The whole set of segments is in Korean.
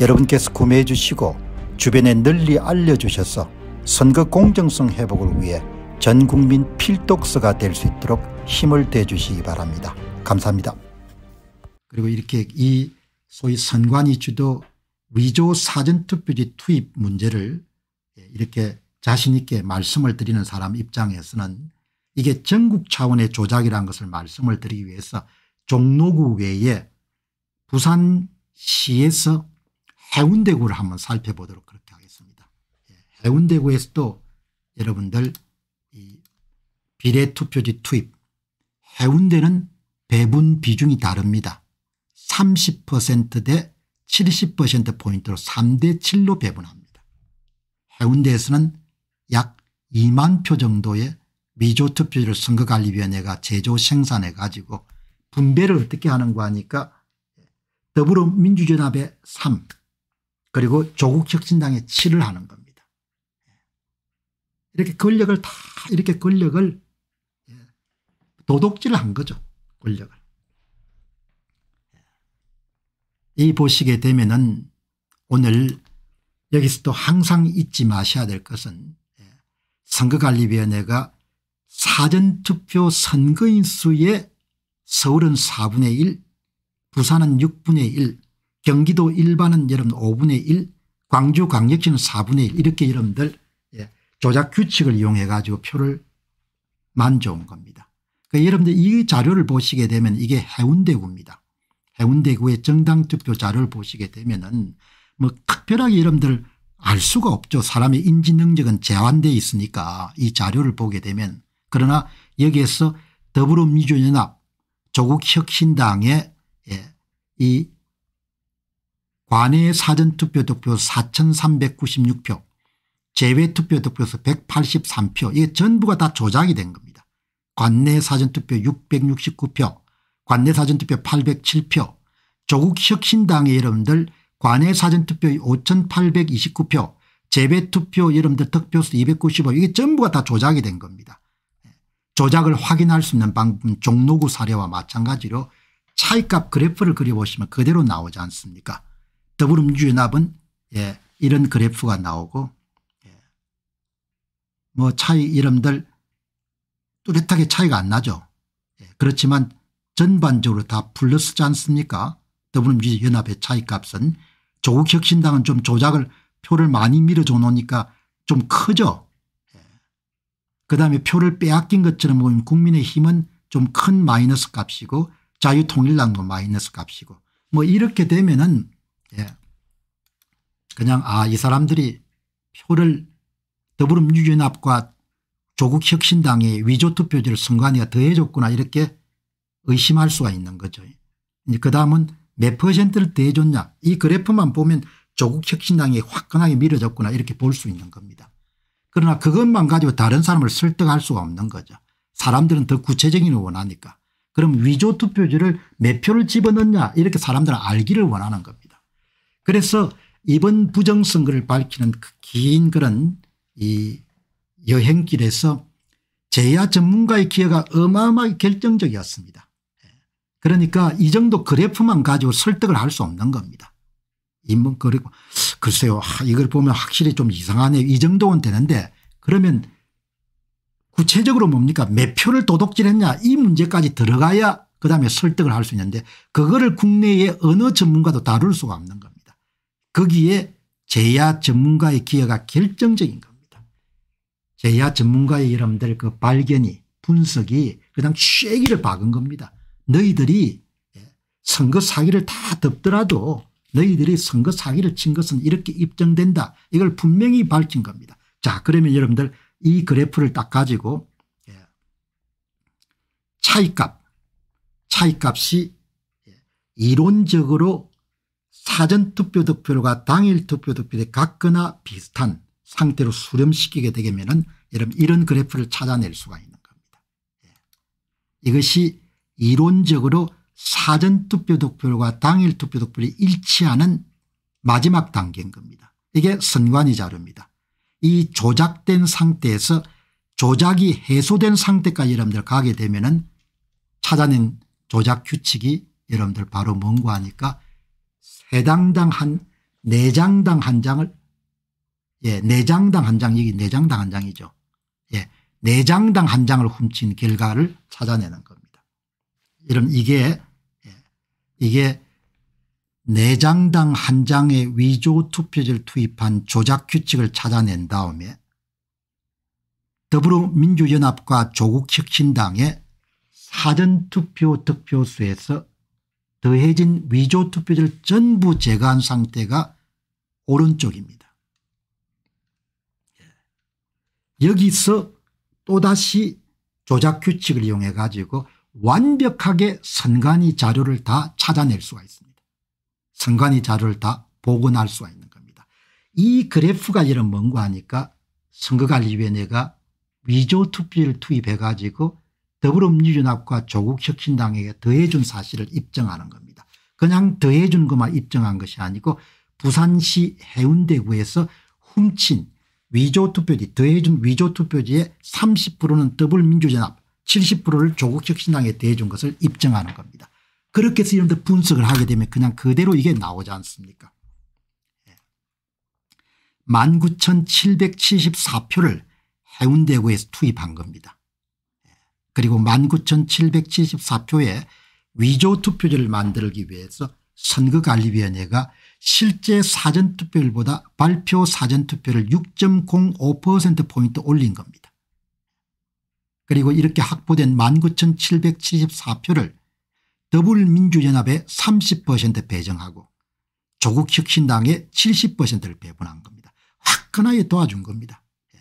여러분께서 구매해 주시고 주변에 널리 알려주셔서 선거 공정성 회복을 위해 전 국민 필독서가 될 수 있도록 힘을 대주시기 바랍니다. 감사합니다. 그리고 이렇게 이 소위 선관위 주도 위조 사전투표지 투입 문제를 이렇게 자신 있게 말씀을 드리는 사람 입장에서는 이게 전국 차원의 조작이라는 것을 말씀을 드리기 위해서 종로구 외에 부산시에서 해운대구를 한번 살펴보도록 그렇게 하겠습니다. 예, 해운대구에서도 여러분들 이 비례투표지 투입 해운대는 배분 비중이 다릅니다. 30%대 70%포인트로 3대 7로 배분합니다. 해운대에서는 약 2만 표 정도의 미조투표지를 선거관리위원회가 제조 생산해 가지고 분배를 어떻게 하는가 하니까 더불어민주연합의 3 그리고 조국혁신당의 7을 하는 겁니다. 이렇게 권력을 다 이렇게 권력을 예, 도둑질을 한 거죠. 권력을. 이 보시게 되면은 오늘 여기서 또 항상 잊지 마셔야 될 것은 예, 선거관리위원회가 사전투표 선거인 수의 서울은 4분의 1 부산은 6분의 1 경기도 일반은 여러분 5분의 1 광주 광역시는 4분의 1 이렇게 여러분들 예, 조작 규칙을 이용해 가지고 표를 만져온 겁니다. 그러니까 여러분들 이 자료를 보시게 되면 이게 해운대구입니다. 해운대구의 정당투표 자료를 보시게 되면 은 뭐 특별하게 여러분들 알 수가 없죠. 사람의 인지 능력은 제한되어 있으니까 이 자료를 보게 되면 그러나 여기에서 더불어민주연합 조국혁신당의 예, 이 관내 사전투표 득표수 4396표 제외투표 득표수 183표 이게 전부가 다 조작이 된 겁니다. 관내 사전투표 669표 관내 사전투표 807표 조국 혁신당의 여러분들 관내 사전투표 5829표 재배투표 여러분들 득표수 295 이게 전부가 다 조작이 된 겁니다. 조작을 확인할 수 있는 방법은 종로구 사례와 마찬가지로 차이값 그래프를 그려보시면 그대로 나오지 않습니까 더불어민주연합은 예, 이런 그래프가 나오고 예. 뭐 차이 이름들 뚜렷하게 차이가 안 나죠. 예, 그렇지만 전반적으로 다 플러스지 않습니까 더불어민주연합의 차이값은 조국혁신당은 좀 조작을 표를 많이 밀어줘 놓으니까 좀 크죠. 예. 그다음에 표를 빼앗긴 것처럼 보면 국민의힘은 좀 큰 마이너스 값이고 자유통일당도 마이너스 값이고 뭐 이렇게 되면은 예. 그냥 아 이 사람들이 표를 더불어민주연합과 조국혁신당의 위조투표지를 선관위가 더해줬구나 이렇게 의심할 수가 있는 거죠. 그 다음은 몇 퍼센트를 더해줬냐 이 그래프만 보면 조국혁신당이 화끈하게 밀어졌구나 이렇게 볼 수 있는 겁니다. 그러나 그것만 가지고 다른 사람을 설득할 수가 없는 거죠. 사람들은 더 구체적인 걸 원하니까. 그럼 위조투표지를 몇 표를 집어넣냐 이렇게 사람들은 알기를 원하는 겁니다. 그래서 이번 부정선거를 밝히는 그 긴 그런 이 여행길에서 제야 전문가의 기여가 어마어마하게 결정적이었습니다. 그러니까 이 정도 그래프만 가지고 설득을 할 수 없는 겁니다. 인문 그리고 글쎄요 이걸 보면 확실히 좀 이상하네요. 이 정도는 되는데 그러면 구체적으로 뭡니까 몇 표를 도둑질했냐 이 문제까지 들어가야 그다음에 설득을 할 수 있는데 그거를 국내의 어느 전문가도 다룰 수가 없는 겁니다. 거기에 제야 전문가의 기여가 결정적인 겁니다. 제야 전문가의 여러분들 그 발견이 분석이 그냥 쉐기를 박은 겁니다. 너희들이 선거 사기를 다 덮더라도 너희들이 선거 사기를 친 것은 이렇게 입증된다. 이걸 분명히 밝힌 겁니다. 자 그러면 여러분들 이 그래프를 딱 가지고 차이값 차이값이 이론적으로 사전투표 득표율과 당일 투표 득표율이 같거나 비슷한 상태로 수렴시키게 되면 여러분 이런 그래프를 찾아낼 수가 있는 겁니다. 예. 이것이 이론적으로 사전투표 득표율과 당일 투표 득표율이 일치하는 마지막 단계인 겁니다. 이게 선관위 자료입니다. 이 조작된 상태에서 조작이 해소된 상태까지 여러분들 가게 되면 은 찾아낸 조작 규칙이 여러분들 바로 뭔가 하니까 해당당 한 내장당 한 장을 예, 내장당 한 장, 이게 내장당 한 장이죠. 예, 내장당 한 장을 훔친 결과를 찾아내는 겁니다. 여러분 이게 예, 이게 내장당 한 장의 위조 투표지를 투입한 조작 규칙을 찾아낸 다음에 더불어민주연합과 조국혁신당의 사전투표 득표수에서 더해진 위조 투표지를 전부 제거한 상태가 오른쪽입니다. 예. 여기서 또다시 조작 규칙을 이용해 가지고 완벽하게 선관위 자료를 다 찾아낼 수가 있습니다. 선관위 자료를 다 복원할 수가 있는 겁니다. 이 그래프가 이런 뭔가 하니까 선거관리위원회가 위조 투표를 투입해 가지고 더불어민주연합과 조국혁신당에게 더해준 사실을 입증하는 겁니다. 그냥 더해준 것만 입증한 것이 아니고 부산시 해운대구에서 훔친 위조투표지 더해준 위조투표지의 30%는 더불민주연합 70%를 조국혁신당에 더해준 것을 입증하는 겁니다. 그렇게 해서 이런데 분석을 하게 되면 그냥 그대로 이게 나오지 않습니까 19,774표를 예. 해운대구에서 투입한 겁니다. 그리고 19,774표의 위조 투표지를 만들기 위해서 선거관리위원회가 실제 사전투표율보다 발표 사전투표를 6.05%포인트 올린 겁니다. 그리고 이렇게 확보된 19,774표를 더불민주연합에 30% 배정하고 조국혁신당에 70%를 배분한 겁니다. 화끈하게 도와준 겁니다. 예.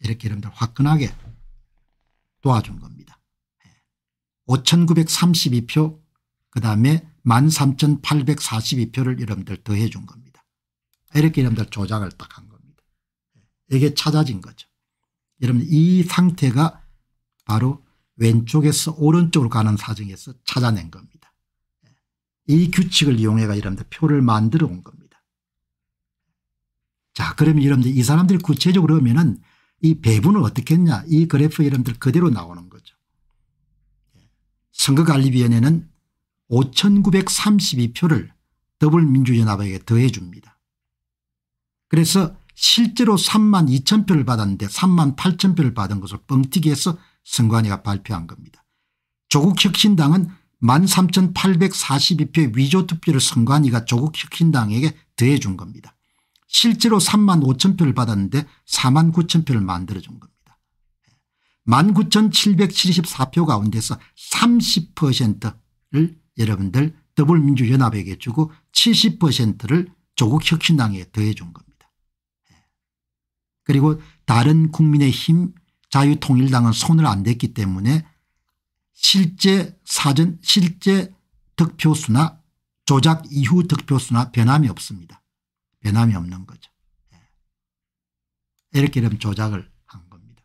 이렇게 여러분들 화끈하게 도와준 겁니다. 5932표 그다음에 13,842표를 여러분들 더해 준 겁니다. 이렇게 여러분들 조작을 딱 한 겁니다. 이게 찾아진 거죠. 여러분 이 상태가 바로 왼쪽에서 오른쪽으로 가는 사정에서 찾아낸 겁니다. 이 규칙을 이용해 여러분들 표를 만들어 온 겁니다. 자 그러면 여러분들 이 사람들이 구체적으로 하면은 이 배분을 어떻게 했냐 이 그래프 여러분들 그대로 나오는 거죠. 선거관리위원회는 5932표를 더불민주연합에게 더해 줍니다. 그래서 실제로 3만 2천 표를 받았는데 3만 8천 표를 받은 것을 뻥튀기해서 선관위가 발표한 겁니다. 조국혁신당은 13,842표의 위조투표를 선관위가 조국혁신당에게 더해 준 겁니다. 실제로 3만 5천 표를 받았는데 4만 9천 표를 만들어준 겁니다. 19,774표 가운데서 30%를 여러분들 더불민주연합에게 주고 70%를 조국혁신당에 더해 준 겁니다. 그리고 다른 국민의힘 자유통일당은 손을 안 댔기 때문에 실제 사전 실제 득표수나 조작 이후 득표수나 변함이 없습니다. 변함이 없는 거죠. 예. 이렇게 되면 조작을 한 겁니다.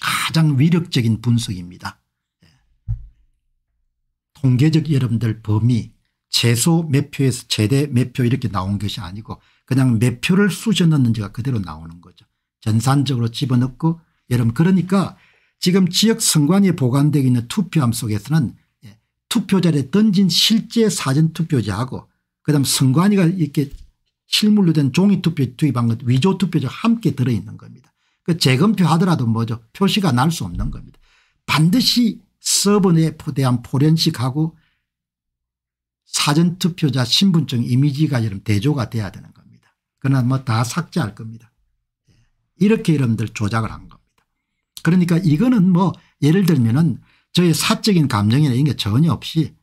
가장 위력적인 분석입니다. 예. 통계적 여러분들 범위 최소 몇 표에서 최대 몇 표 이렇게 나온 것이 아니고 그냥 몇 표를 쑤셔 넣는지가 그대로 나오는 거죠. 전산적으로 집어넣고 여러분 그러니까 지금 지역 선관위에 보관되어 있는 투표함 속에서는 예, 투표자에 던진 실제 사전투표자하고 그다음 선관위가 이렇게 실물로 된 종이 투표 투입한 것 위조 투표자 함께 들어있는 겁니다. 그 재검표 하더라도 뭐죠 표시가 날 수 없는 겁니다. 반드시 서버에 대한 포렌식하고 사전투표자 신분증 이미지가 여러분 대조가 돼야 되는 겁니다. 그러나 뭐 다 삭제할 겁니다. 예. 이렇게 여러분들 조작을 한 겁니다. 그러니까 이거는 뭐 예를 들면은 저의 사적인 감정이나 이런 게 전혀 없이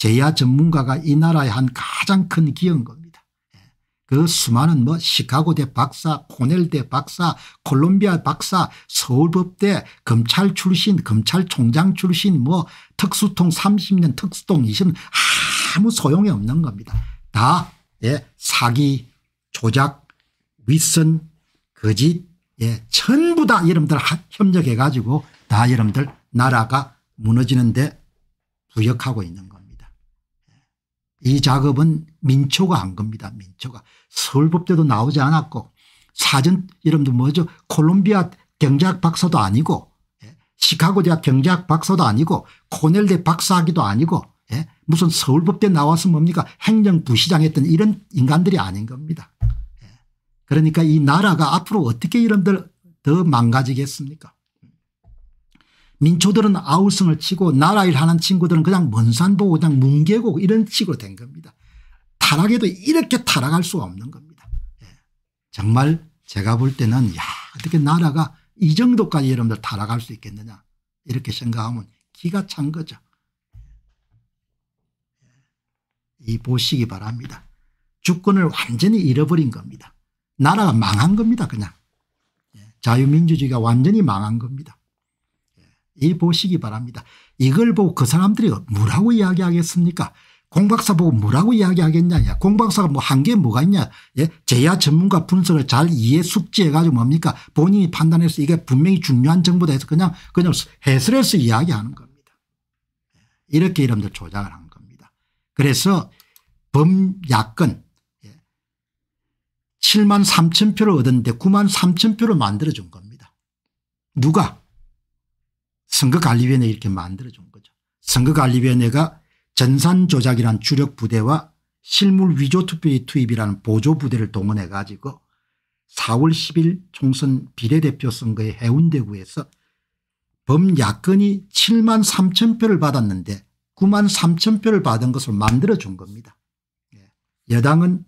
제야 전문가가 이 나라의 한 가장 큰 기여인 겁니다. 예. 그 수많은 뭐 시카고대 박사 코넬대 박사 콜롬비아 박사 서울법대 검찰 출신 검찰총장 출신 뭐 특수통 30년 특수통 20년 아무 소용이 없는 겁니다. 다 예, 사기 조작 윗선 거짓 예, 전부 다 여러분들 협력해 가지고 다 여러분들 나라가 무너지는데 부역하고 있는 겁니다. 이 작업은 민초가 한 겁니다. 민초가 서울법대도 나오지 않았고 사전 여러분들 뭐죠 콜롬비아 경제학 박사도 아니고 예, 시카고 대학 경제학 박사도 아니고 코넬대 박사학위도 아니고 예, 무슨 서울법대 나와서 뭡니까 행정부시장 했던 이런 인간들이 아닌 겁니다. 예. 그러니까 이 나라가 앞으로 어떻게 여러분들 더 망가지겠습니까 민초들은 아우성을 치고 나라 일 하는 친구들은 그냥 먼산 보고 그냥 뭉개고 이런 식으로 된 겁니다. 타락해도 이렇게 타락할 수가 없는 겁니다. 예. 정말 제가 볼 때는 야 어떻게 나라가 이 정도까지 여러분들 타락할 수 있겠느냐 이렇게 생각하면 기가 찬 거죠. 이 보시기 바랍니다. 주권을 완전히 잃어버린 겁니다. 나라가 망한 겁니다 그냥. 예. 자유민주주의가 완전히 망한 겁니다. 예. 이 보시기 바랍니다. 이걸 보고 그 사람들이 뭐라고 이야기하겠습니까 공박사 보고 뭐라고 이야기하겠냐 공박사가 뭐 한 게 뭐가 있냐 예? 제야 전문가 분석을 잘 이해 숙지해 가지고 뭡니까 본인이 판단해서 이게 분명히 중요한 정보다 해서 그냥 그냥 해설해서 이야기하는 겁니다. 예. 이렇게 여러분들 조작을 한 겁니다. 그래서 범야권 7만 3천 표를 얻었는데 9만 3천 표를 만들어준 겁니다. 누가 선거관리위원회 이렇게 만들어준 거죠. 선거관리위원회가 전산조작이란 주력 부대와 실물 위조 투표의 투입이라는 보조 부대를 동원해 가지고 4월 10일 총선 비례대표 선거의 해운대구에서 범야권이 7만 3천 표를 받았는데 9만 3천 표를 받은 것을 만들어준 겁니다. 예. 여당은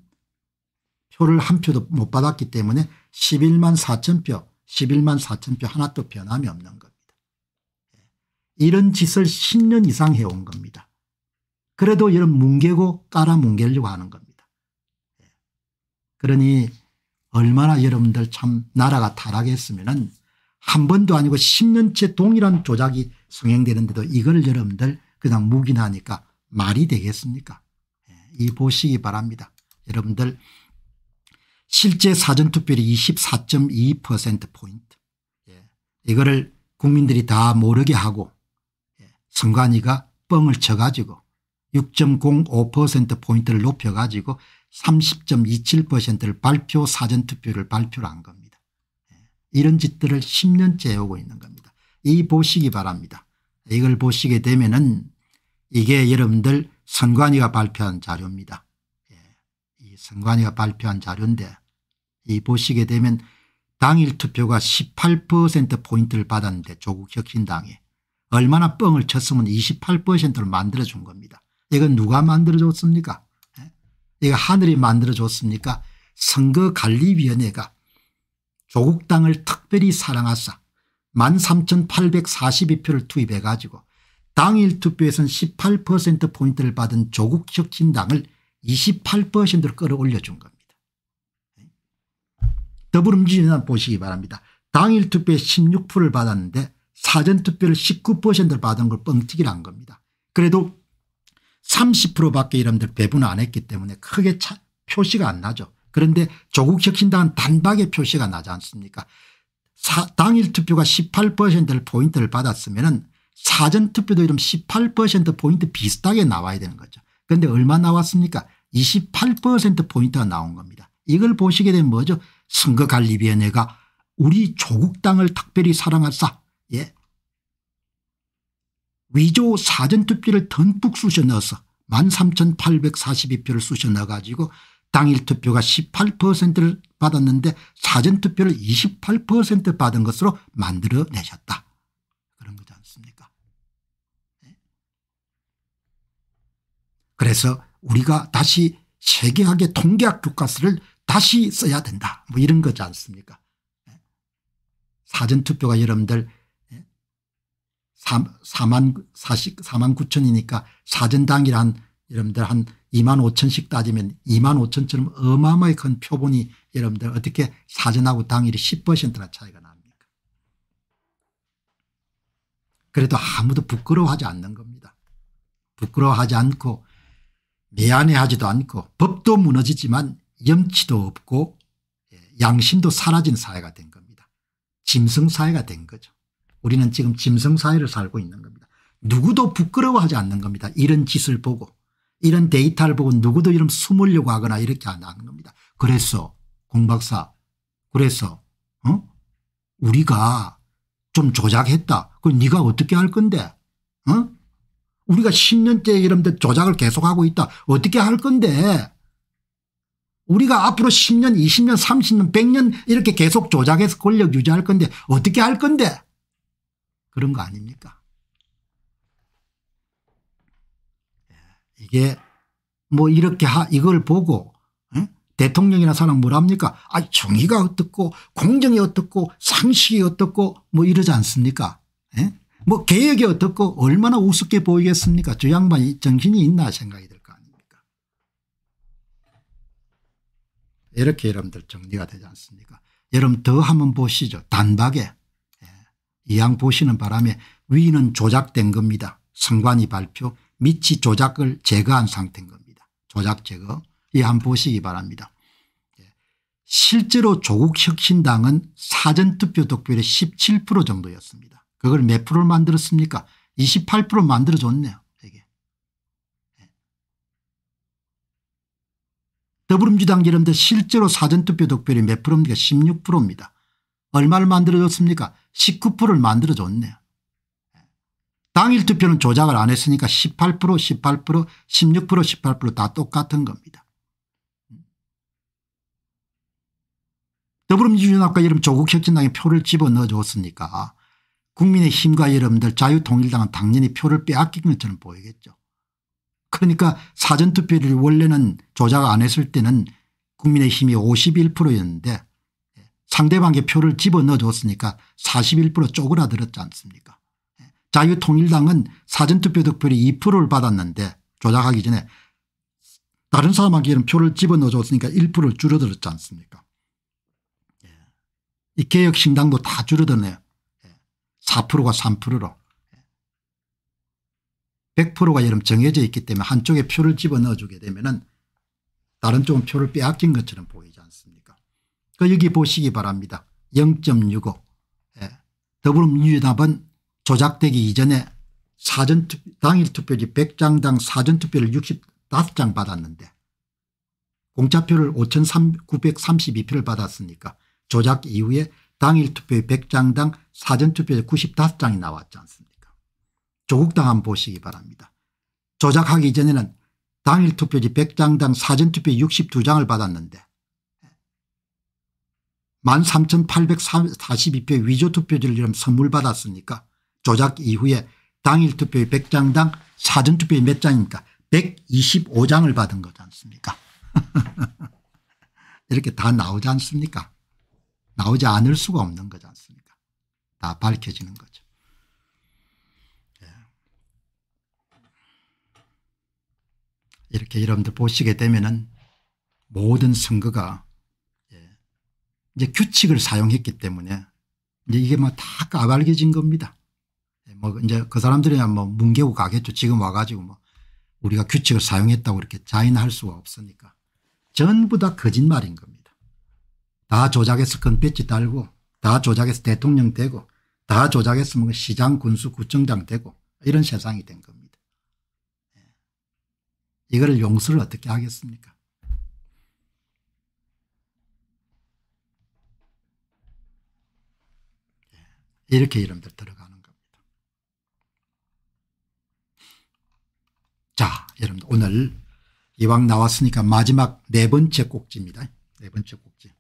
표를 한 표도 못 받았기 때문에 11만 4천 표 11만 4천 표 하나도 변함이 없는. 예. 이런 짓을 10년 이상 해온 겁니다. 그래도 이런 뭉개고 깔아 뭉개려고 하는 겁니다. 예. 그러니 얼마나 여러분들 참 나라가 타락했으면 한 번도 아니고 10년째 동일한 조작이 성행되는데도 이걸 여러분들 그냥 묵인하니까 말이 되겠습니까 예. 이 보시기 바랍니다. 여러분들 실제 사전투표율이 24.2%포인트 예. 이거를 국민들이 다 모르게 하고 선관위가 뻥을 쳐가지고 6.05%포인트를 높여가지고 30.27%를 발표 사전투표를 발표를 한 겁니다. 예. 이런 짓들을 10년째 해오고 있는 겁니다. 이 보시기 바랍니다. 이걸 보시게 되면 은 이게 여러분들 선관위가 발표한 자료입니다. 예. 이 선관위가 발표한 자료인데 이 보시게 되면 당일 투표가 18%포인트를 받았는데 조국 혁신당에 얼마나 뻥을 쳤으면 28%를 만들어준 겁니다. 이건 누가 만들어줬습니까 예? 이거 하늘이 만들어줬습니까 선거관리위원회가 조국 당을 특별히 사랑하사 13,842표를 투입해 가지고 당일 투표에서는 18%포인트를 받은 조국 혁신당을 28%로 끌어올려 준 겁니다. 더불어민주당 보시기 바랍니다. 당일 투표에 16%를 받았는데 사전투표를 19%를 받은 걸 뻥튀기를 한 겁니다. 그래도 30%밖에 여러분들 배분 안 했기 때문에 크게 차, 표시가 안 나죠. 그런데 조국 혁신당은 단박에 표시가 나지 않습니까 사, 당일 투표가 18%를 포인트를 받았으면 사전투표도 이런 18% 포인트 비슷하게 나와야 되는 거죠. 그런데 얼마 나왔습니까 28% 포인트가 나온 겁니다. 이걸 보시게 되면 뭐죠 선거관리위원회가 우리 조국당을 특별히 사랑하사 예. 위조 사전투표를 듬뿍 쑤셔 넣어서 13,842표를 쑤셔 넣어가지고 당일 투표가 18%를 받았는데 사전투표를 28% 받은 것으로 만들어내셨다. 그런 거지 않습니까 예. 그래서 우리가 다시 세계학의 통계학 교과서를 다시 써야 된다. 뭐 이런 거지 않습니까 예. 사전투표가 여러분들 4 만 40, 4만 9천이니까 사전당일 여러분들 한 2만 5천씩 따지면 2만 5천처럼 어마어마하게 큰 표본이 여러분들 어떻게 사전하고 당일이 10%나 차이가 납니까 그래도 아무도 부끄러워하지 않는 겁니다. 부끄러워하지 않고 미안해하지도 않고 법도 무너지지만 염치도 없고 예, 양심도 사라진 사회가 된 겁니다. 짐승 사회가 된 거죠. 우리는 지금 짐승사회를 살고 있는 겁니다. 누구도 부끄러워하지 않는 겁니다. 이런 짓을 보고 이런 데이터를 보고 누구도 이런 숨으려고 하거나 이렇게 안 하는 겁니다. 그래서 공박사 그래서 어? 우리가 좀 조작했다. 그럼 네가 어떻게 할 건데 어? 우리가 10년째 이런데 조작을 계속하고 있다. 어떻게 할 건데 우리가 앞으로 10년 20년 30년 100년 이렇게 계속 조작해서 권력 유지할 건데 어떻게 할 건데 그런 거 아닙니까? 예, 이게 뭐 이렇게 하 이걸 보고 응? 대통령이나 사람 뭐랍니까? 아 정의가 어떻고 공정이 어떻고 상식이 어떻고 뭐 이러지 않습니까? 예? 뭐 개혁이 어떻고 얼마나 우습게 보이겠습니까? 저 양반이 정신이 있나 생각이 들 거 아닙니까? 이렇게 여러분들 정리가 되지 않습니까? 여러분 더 한번 보시죠. 단박에. 예. 이양 보시는 바람에 위는 조작된 겁니다 선관위 발표 밑이 조작을 제거한 상태인 겁니다 조작 제거 이 한번 보시기 바랍니다 예. 실제로 조국 혁신당은 사전투표 득표율이 17% 정도였습니다. 그걸 몇 프로를 만들었습니까 28% 만들어줬네요. 이게. 예. 더불어민주당 여러분들 실제로 사전투표 득표율이 몇 프로입니까 16%입니다. 얼마를 만들어줬습니까 19%를 만들어줬네요. 예. 당일 투표는 조작을 안 했으니까 18% 18% 16% 18%다 똑같은 겁니다. 더불어민주연합과 여러분 조국혁신당에 표를 집어넣어 줬으니까 국민의힘과 여러분들 자유통일당은 당연히 표를 빼앗긴 것처럼 보이겠죠. 그러니까 사전투표를 원래는 조작 안 했을 때는 국민의힘이 51%였는데 상대방의 표를 집어넣어 줬으니까 41% 쪼그라들었지 않습니까? 자유통일당은 사전투표 득표율이 2%를 받았는데 조작하기 전에 다른 사람에게는 표를 집어넣어 줬으니까 1%를 줄어들었지 않습니까? 이 개혁신당도 다 줄어드네요. 4%가 3%로. 100%가 여러분 정해져 있기 때문에 한쪽에 표를 집어넣어 주게 되면 다른 쪽은 표를 빼앗긴 것처럼 그 여기 보시기 바랍니다. 0.65 예. 더불어민주당은 조작되기 이전에 사전 투표 당일 투표지 100장당 사전 투표를 65장 받았는데 공짜표를 5,932표를 받았으니까 조작 이후에 당일 투표의 100장당 사전 투표에 95장이 나왔지 않습니까 조국당 한번 보시기 바랍니다. 조작하기 전에는 당일 투표지 100장당 사전 투표 62장을 받았는데 13,842표 위조투표지를 선물 받았으니까 조작 이후에 당일 투표의 100장당 사전투표의 몇 장입니까 125장을 받은 거지 않습니까 이렇게 다 나오지 않습니까 나오지 않을 수가 없는 거지 않습니까 다 밝혀지는 거죠. 예. 이렇게 여러분들 보시게 되면 은 모든 선거가 예. 이제 규칙을 사용했기 때문에 이제 이게 뭐 다 까발겨진 겁니다. 예. 뭐 이제 그 사람들이야 뭐 뭉개고 가겠죠. 지금 와가지고 뭐 우리가 규칙을 사용했다고 이렇게 자인할 수가 없으니까 전부 다 거짓말인 겁니다. 다 조작해서 건배지 달고 다 조작해서 대통령 되고 다 조작해서 뭐 시장 군수 구청장 되고 이런 세상이 된 겁니다. 예. 이거를 용서를 어떻게 하겠습니까 이렇게 여러분들 들어가는 겁니다. 자 여러분들 오늘 이왕 나왔으니까 마지막 네 번째 꼭지입니다. 네 번째 꼭지.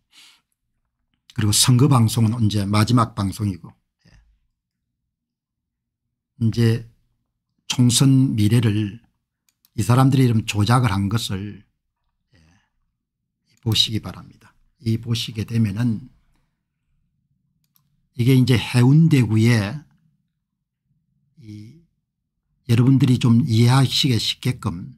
그리고 선거 방송은 언제 마지막 방송이고 예. 이제 총선 미래를 이 사람들이 이런 조작을 한 것을 예. 보시기 바랍니다. 이 보시게 되면은 이게 이제 해운대구에 이 여러분들이 좀 이해하시기 쉽게끔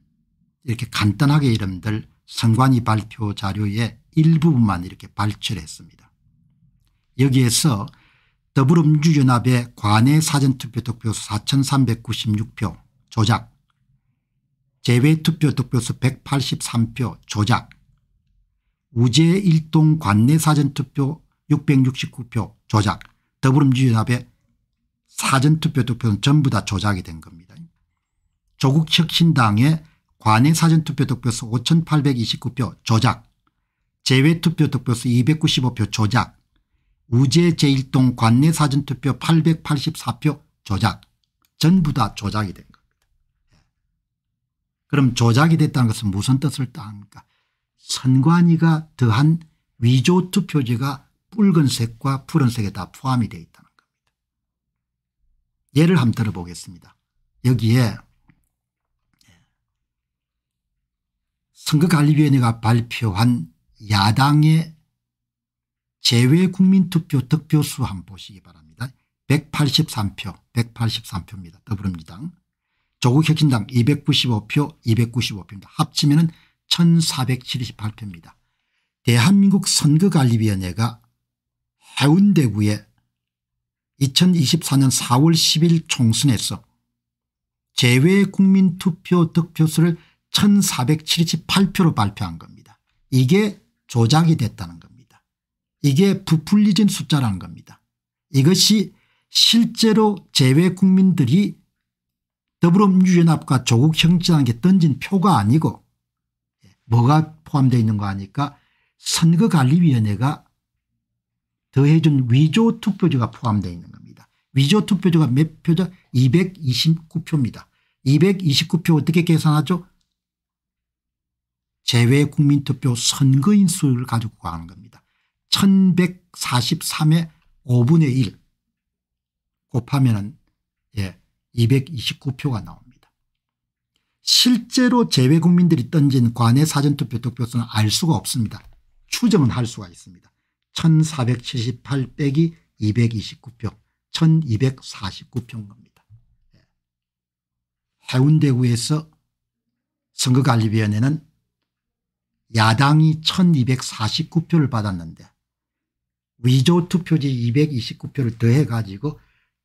이렇게 간단하게 이름들 선관위 발표 자료의 일부분만 이렇게 발췌했습니다. 여기에서 더불어민주연합의 관내 사전투표 득표 4396표 조작 제외투표 득표수 183표 조작 우재 일동 관내 사전투표 669표 조작. 더불어민주연합의 사전투표 득표는 전부 다 조작이 된 겁니다. 조국 혁신당의 관내 사전투표 득표수 5829표 조작. 제외투표 득표수 295표 조작. 우재 제1동 관내 사전투표 884표 조작. 전부 다 조작이 된 겁니다. 그럼 조작이 됐다는 것은 무슨 뜻을 뜻합니까? 선관위가 더한 위조투표지가 붉은색과 푸른색에 다 포함이 되어 있다는 겁니다. 예를 한번 들어보겠습니다. 여기에 선거관리위원회가 발표한 야당의 제외국민투표 득표수 한번 보시기 바랍니다. 183표 183표입니다. 더불어민주당 조국혁신당 295표 295표입니다. 합치면 1478표입니다. 대한민국 선거관리위원회가 해운대구에 2024년 4월 10일 총선에서 제외국민투표 득표수를 1478표로 발표한 겁니다. 이게 조작이 됐다는 겁니다. 이게 부풀리진 숫자라는 겁니다. 이것이 실제로 제외국민들이 더불어민주연합과 조국혁신당에 던진 표가 아니고 뭐가 포함되어 있는 거 아니까 선거관리위원회가 더해준 위조 투표지가 포함되어 있는 겁니다. 위조 투표지가 몇 표죠? 229표입니다. 229표 어떻게 계산하죠? 제외 국민투표 선거인 수를 가지고 구하는 겁니다. 1143의 5분의 1 곱하면 예, 229표가 나옵니다. 실제로 제외 국민들이 던진 관내 사전투표 득표수는 알 수가 없습니다. 추정은 할 수가 있습니다. 1478 빼기 229표 1249표인 겁니다. 예. 해운대구에서 선거관리위원회는 야당이 1249표를 받았는데 위조투표지 229표를 더해 가지고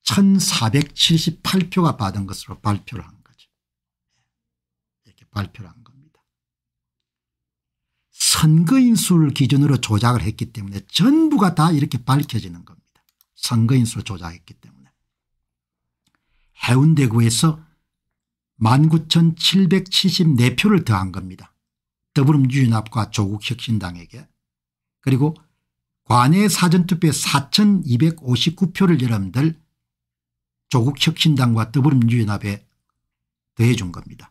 1478표가 받은 것으로 발표를 한 거죠. 이렇게 발표를 한 겁니다. 선거인 수를 기준으로 조작을 했기 때문에 전부가 다 이렇게 밝혀지는 겁니다. 선거인 수를 조작했기 때문에. 해운대구에서 19,774표를 더한 겁니다. 더불어민주연합과 조국혁신당에게 그리고 관내 사전투표에 4259표를 여러분들 조국혁신당과 더불어민주연합에 더해 준 겁니다.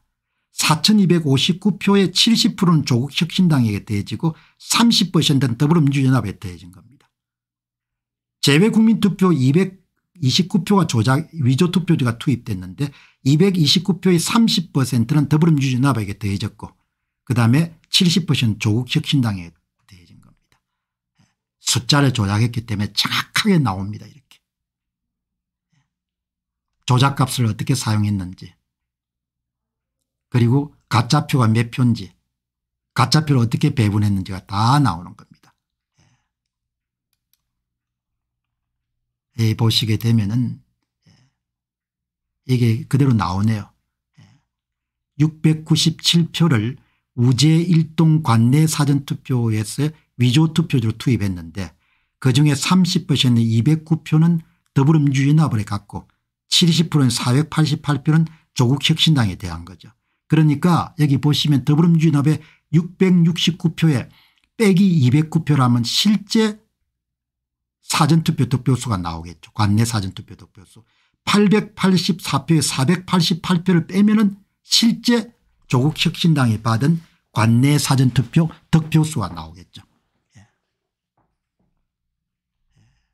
4259표의 70%는 조국혁신당에게 더해지고 30%는 더불어민주연합에 더해진 겁니다. 제외국민투표 229표가 조작 위조투표지가 투입됐는데 229표의 30%는 더불어민주연합에게 더해졌고 그다음에 70% 조국혁신당에 더해진 겁니다. 숫자를 조작했기 때문에 정확하게 나옵니다. 이렇게. 조작값을 어떻게 사용했는지 그리고 가짜표가 몇 표인지 가짜표를 어떻게 배분했는지가 다 나오는 겁니다. 예. 보시게 되면은 예. 이게 그대로 나오네요. 697표를 예. 우재 일동 관내 사전투표에서 위조투표지로 투입했는데 그중에 30%는 209표는 더불어민주연합을 갖고 70%는 488표는 조국혁신당에 대한 거죠. 그러니까 여기 보시면 더불어민주연합의 669표에 빼기 209표라면 실제 사전투표 득표수가 나오겠죠. 관내 사전투표 득표수. 884표에 488표를 빼면 은 실제 조국 혁신당이 받은 관내 사전투표 득표수가 나오겠죠. 예.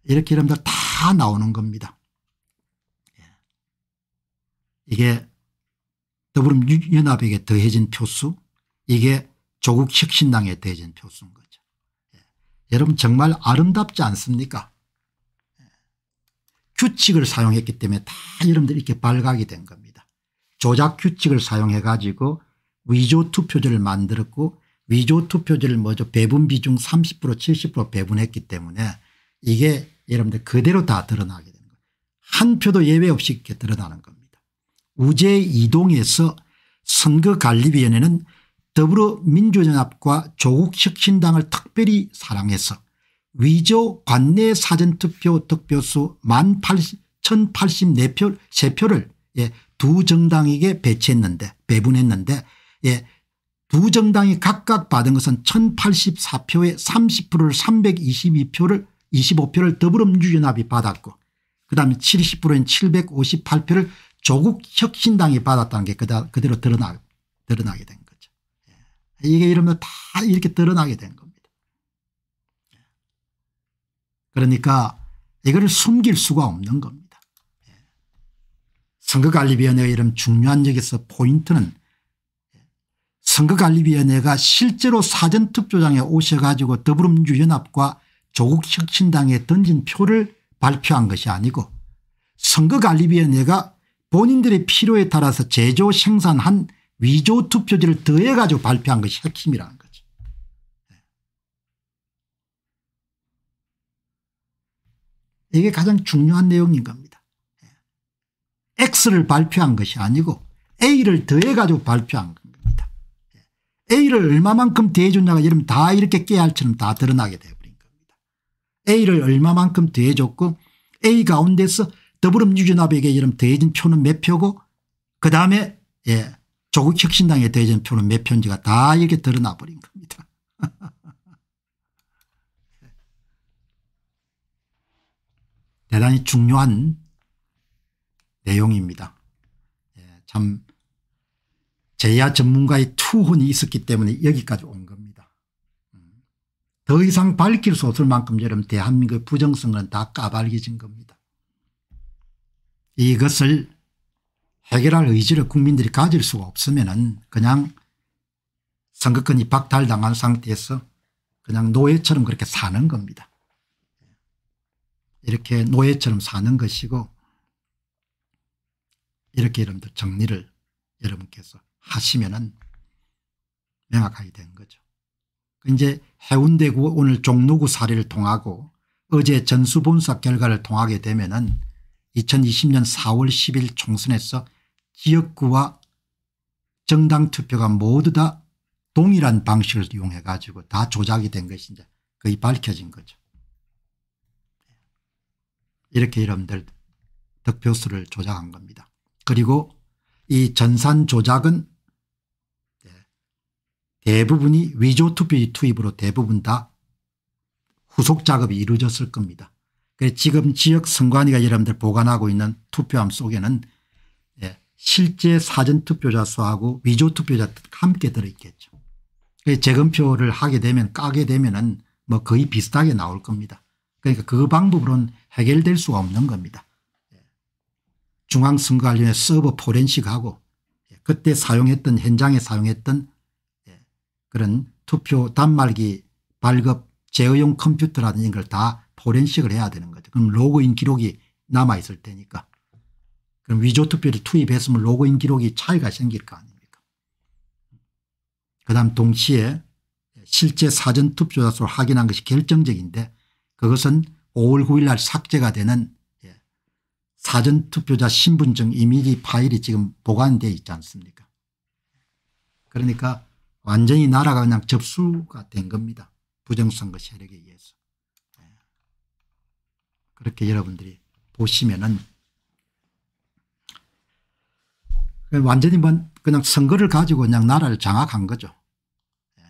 이렇게 여러분들 다 나오는 겁니다. 이게 더불어민주연합에게 더해진 표수 이게 조국 혁신당에 더해진 표수인 거죠. 예. 여러분 정말 아름답지 않습니까 예. 규칙을 사용했기 때문에 다 여러분들 이렇게 발각이 된 겁니다. 조작 규칙을 사용해 가지고 위조 투표지를 만들었고 위조 투표지를 뭐죠 배분 비중 30% 70% 배분했기 때문에 이게 여러분들 그대로 다 드러나게 되는 거예요. 한 표도 예외 없이 이렇게 드러나는 겁니다. 우제 이동에서 선거관리위원회는 더불어민주연합과 조국혁신당을 특별히 사랑해서 위조 관내 사전투표 득표수 1084표 세표를 예, 두 정당에게 배치했는데 배분했는데 예, 두 정당이 각각 받은 것은 1084표의 30%를 322표를 25표를 더불어민주연합이 받았고 그다음에 70%인 758표를 조국 혁신당이 받았다는 게 그대로 드러나, 드러나게 된 거죠. 예. 이게 이러면 다 이렇게 드러나게 된 겁니다. 예. 그러니까 이거를 숨길 수가 없는 겁니다. 예. 선거관리위원회가 이런 중요한 여기서 포인트는 선거관리위원회가 실제로 사전투표장에 오셔가지고 더불어민주연합과 조국혁신당에 던진 표를 발표한 것이 아니고 선거관리위원회가 본인들의 필요에 따라서 제조 생산한 위조 투표지를 더해 가지고 발표한 것이 핵심이라는 거죠. 이게 가장 중요한 내용인 겁니다. X를 발표한 것이 아니고 A를 더해 가지고 발표한 겁니다. A를 얼마만큼 더해줬냐가 이러면 다 이렇게 깨알처럼 다 드러나게 되어버린 겁니다. A를 얼마만큼 더해줬고 A 가운데서 더불어민주연합에게 이름 더해진 표는 몇 표고 그다음에 예, 조국 혁신당에 더해진 표는 몇 표인지가 다 이렇게 드러나 버린 겁니다. 대단히 중요한 내용입니다. 예, 참 제야 전문가의 투혼이 있었기 때문에 여기까지 온 겁니다. 음. 더 이상 밝힐 수 없을 만큼 여러분 대한민국의 부정성은 다 까발려진 겁니다. 이것을 해결할 의지를 국민들이 가질 수가 없으면 그냥 선거권이 박탈당한 상태에서 그냥 노예처럼 그렇게 사는 겁니다. 이렇게 노예처럼 사는 것이고 이렇게 여러분들 정리를 여러분께서 하시면은 명확하게 된 거죠. 이제 해운대구 오늘 종로구 사례를 통하고 어제 전수본사 결과를 통하게 되면은 2020년 4월 10일 총선에서 지역구와 정당 투표가 모두 다 동일한 방식을 이용해 가지고 다 조작이 된 것이 이제 거의 밝혀진 거죠. 이렇게 여러분들 득표수를 조작한 겁니다. 그리고 이 전산 조작은 대부분이 위조 투표 투입으로 대부분 다 후속 작업이 이루어졌을 겁니다. 지금 지역 선관위가 여러분들 보관하고 있는 투표함 속에는 예, 실제 사전투표자 수하고 위조투표자 함께 들어있겠죠. 재검표를 하게 되면 까게 되면 은뭐 거의 비슷하게 나올 겁니다. 그러니까 그 방법으로는 해결될 수가 없는 겁니다. 예. 중앙선거관리의 서버 포렌식하고 예, 그때 사용했던 현장에 사용했던 그런 투표 단말기 발급 제어용 컴퓨터라든지 이걸 다 포렌식을 해야 되는 거죠. 그럼 로그인 기록이 남아 있을 테니까. 그럼 위조 투표를 투입했으면 로그인 기록이 차이가 생길 거 아닙니까. 그 다음 동시에 실제 사전 투표자 수를 확인한 것이 결정적인데 그것은 5월 9일 날 삭제가 되는 예, 사전 투표자 신분증 이미지 파일이 지금 보관되어 있지 않습니까. 그러니까 완전히 나라가 그냥 접수가 된 겁니다. 부정선거 세력에 의해서. 그렇게 여러분들이 보시면은 완전히 뭐 그냥 선거를 가지고 그냥 나라를 장악한 거죠. 예.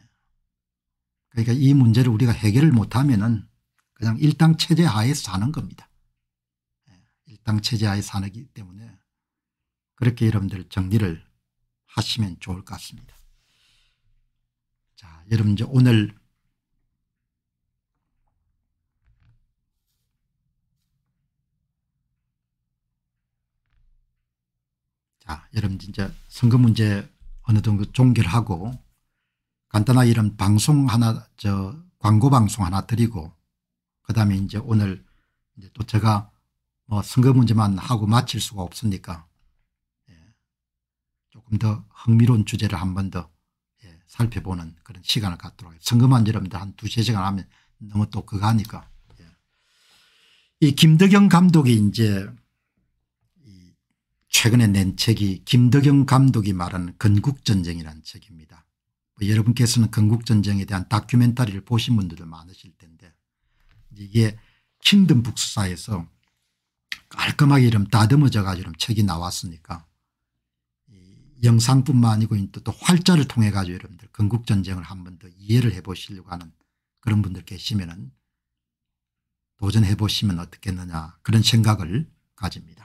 그러니까 이 문제를 우리가 해결을 못하면은 그냥 일당 체제 하에서 사는 겁니다. 예. 일당 체제 하에 사기 때문에 그렇게 여러분들 정리를 하시면 좋을 것 같습니다. 자, 여러분 이제 오늘 자, 여러분 진짜 선거 문제 어느 정도 종결하고 간단하게 이런 방송 하나 저 광고 방송 하나 드리고 그다음에 이제 오늘 이제 또 제가 뭐 선거 문제만 하고 마칠 수가 없으니까 예. 조금 더 흥미로운 주제를 한 번 더 예. 살펴보는 그런 시간을 갖도록 하겠습니다. 선거만 여러분들 한 두세 시간 하면 너무 또 그거 하니까 예. 이 김덕영 감독이 이제 최근에 낸 책이 김덕영 감독이 말하는 건국전쟁이라는 책입니다. 뭐 여러분께서는 건국전쟁에 대한 다큐멘터리를 보신 분들도 많으실 텐데 이게 킹덤 북스사에서 깔끔하게 이름 다듬어져 가지고 책이 나왔으니까 영상뿐만 아니고 또 활자를 통해 가지고 여러분들 건국전쟁을 한 번 더 이해를 해 보시려고 하는 그런 분들 계시면 도전해 보시면 어떻겠느냐 그런 생각을 가집니다.